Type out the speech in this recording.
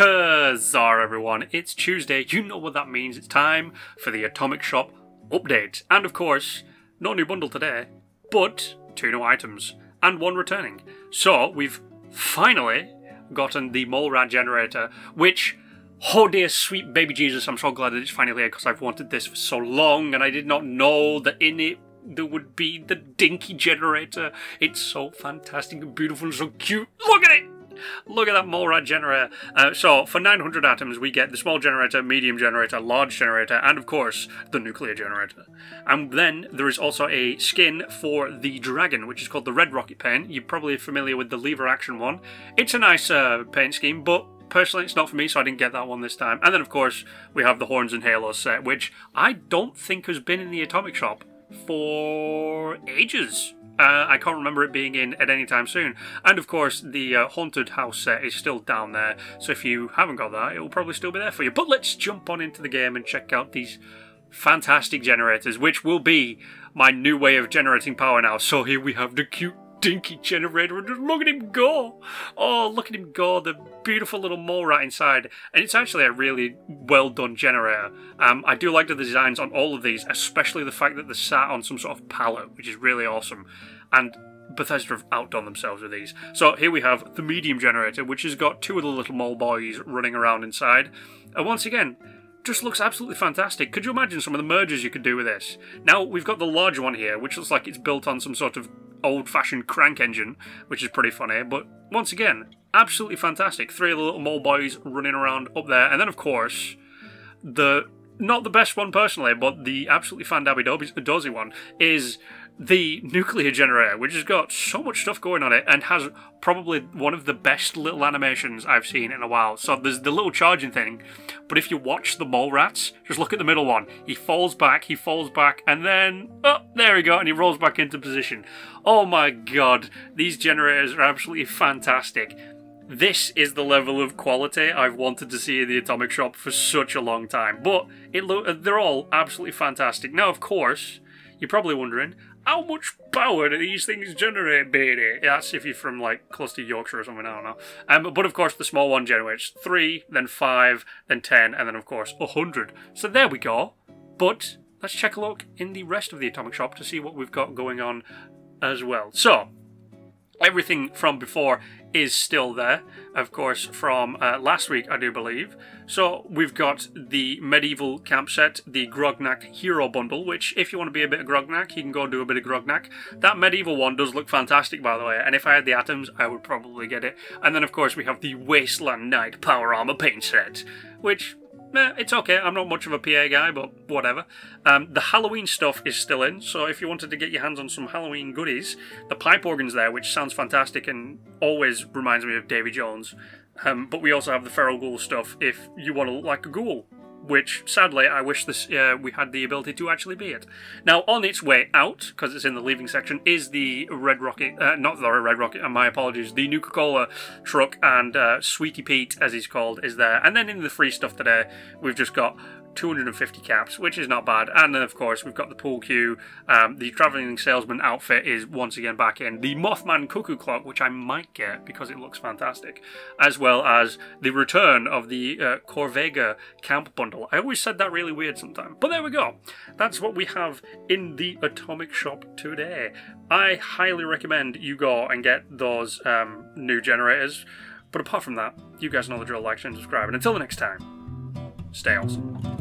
Kazar, everyone. It's Tuesday. You know what that means. It's time for the Atomic Shop update. And of course, no new bundle today, but two new items and one returning. So we've finally gotten the Mole Rat generator, which. Oh dear sweet baby Jesus, I'm so glad that it's finally here because I've wanted this for so long and I did not know that in it there would be the dinky generator. It's so fantastic and beautiful and so cute. Look at it! Look at that mole rat generator. Uh, so, for 900 atoms, we get the small generator, medium generator, large generator, and of course, the nuclear generator. And then there is also a skin for the dragon, which is called the Red Rocket paint. You're probably familiar with the lever action one. It's a nice uh, paint scheme, but personally it's not for me so I didn't get that one this time and then of course we have the horns and halos set which I don't think has been in the atomic shop for ages. Uh, I can't remember it being in at any time soon. And of course, the uh, Haunted House set is still down there, so if you haven't got that, it will probably still be there for you. But let's jump on into the game and check out these fantastic generators, which will be my new way of generating power now. So here we have the cute dinky generator and just look at him go. Oh, look at him go. The beautiful little mole rat inside. And it's actually a really well done generator. Um, I do like the designs on all of these, especially the fact that they're sat on some sort of pallet, which is really awesome. And Bethesda have outdone themselves with these. So here we have the medium generator, which has got two of the little mole boys running around inside. And once again, just looks absolutely fantastic. Could you imagine some of the mergers you could do with this? Now, we've got the large one here, which looks like it's built on some sort of old-fashioned crank engine, which is pretty funny. But once again, absolutely fantastic. Three little mole boys running around up there, and then of course the not the best one personally, but the absolutely fan dabby dozy one is the nuclear generator, which has got so much stuff going on it and has probably one of the best little animations I've seen in a while. So there's the little charging thing, but if you watch the mole rats, just look at the middle one. He falls back, he falls back, and then, oh, there we go, and he rolls back into position. Oh my god, these generators are absolutely fantastic. This is the level of quality I've wanted to see in the Atomic Shop for such a long time. But it lo- they're all absolutely fantastic. Now, of course, you're probably wondering, how much power do these things generate, baby? That's if you're from like close to Yorkshire or something, I don't know. Um, but of course, the small one generates three, then five, then ten, and then of course a hundred. So there we go. But let's check a look in the rest of the Atomic Shop to see what we've got going on as well. So everything from before is still there, of course, from uh, last week, I do believe. So we've got the medieval camp set, the Grognak Hero Bundle, which if you want to be a bit of Grognak, you can go and do a bit of Grognak. That medieval one does look fantastic, by the way, and if I had the atoms, I would probably get it. And then, of course, we have the Wasteland Knight Power Armor Paint Set, which it's okay. I'm not much of a PA guy, but whatever. Um, the Halloween stuff is still in, so if you wanted to get your hands on some Halloween goodies, the pipe organ's there, which sounds fantastic and always reminds me of Davy Jones. Um, but we also have the feral ghoul stuff if you want to look like a ghoul which sadly I wish this uh, we had the ability to actually be it. Now, on its way out, because it's in the leaving section, is the Red Rocket, uh, not the Red Rocket, and my apologies, the Nuka Cola truck and uh, Sweetie Pete, as he's called, is there. And then in the free stuff today, we've just got 250 caps, which is not bad. And then, of course, we've got the pool cue. Um, the traveling salesman outfit is once again back in. The Mothman cuckoo clock, which I might get because it looks fantastic, as well as the return of the uh, Corvega camp bundle. I always said that really weird sometimes, but there we go. That's what we have in the Atomic Shop today. I highly recommend you go and get those um, new generators. But apart from that, you guys know the drill, like, and subscribe. And until the next time, stay awesome.